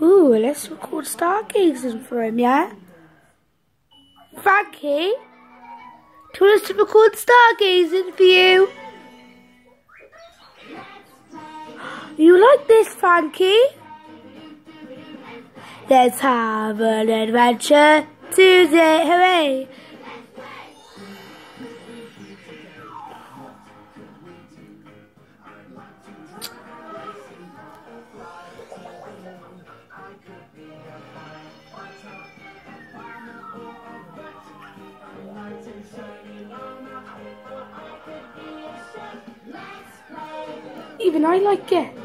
Ooh, let's record stargazing for him, yeah? Frankie, do you want us to record stargazing for you? You like this, Frankie? Let's have an adventure today, hooray! Even I like it.